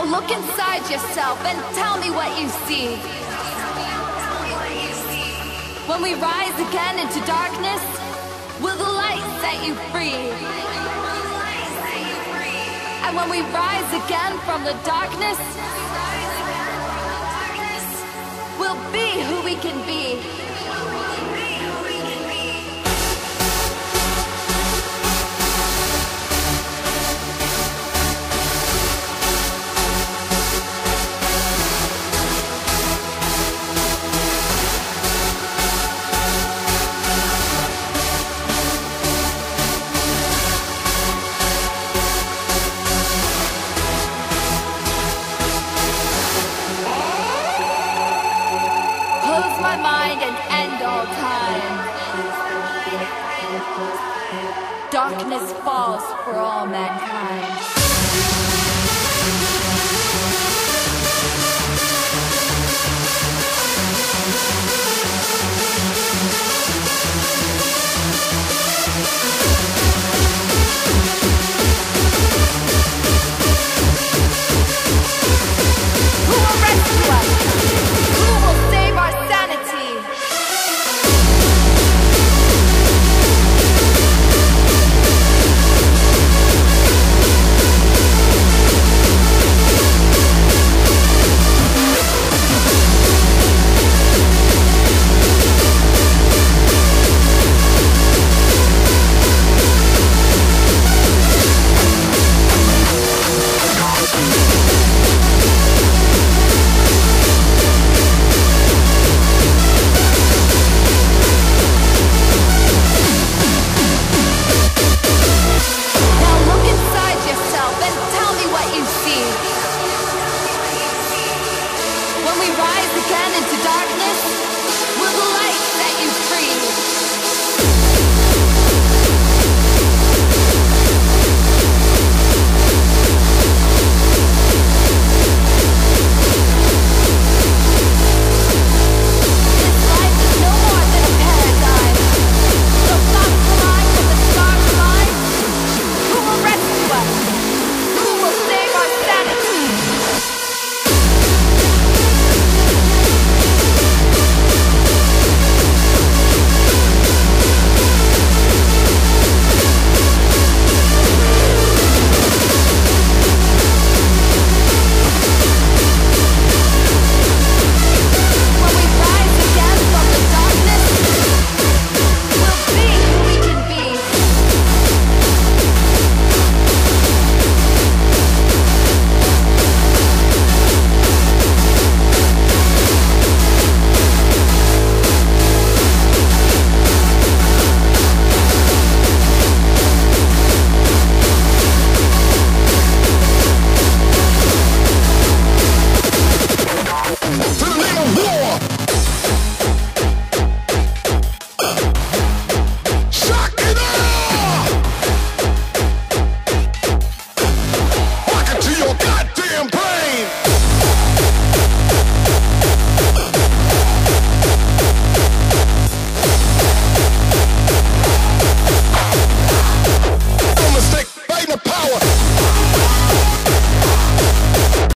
Now look inside yourself and tell me what you see. When we rise again into darkness, will the light set you free? And when we rise again from the darkness, we'll be who we can be. Darkness falls for all mankind.